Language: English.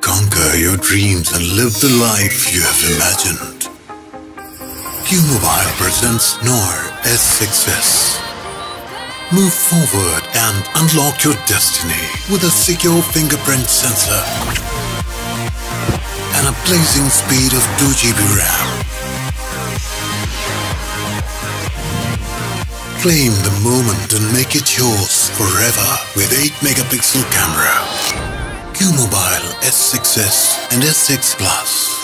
Conquer your dreams and live the life you have imagined. Q-Mobile presents Noir S6s. Move forward and unlock your destiny with a secure fingerprint sensor and a blazing speed of 2 GB RAM. Claim the moment and make it yours forever with 8 megapixel camera. Q-Mobile S6s and S6 Plus.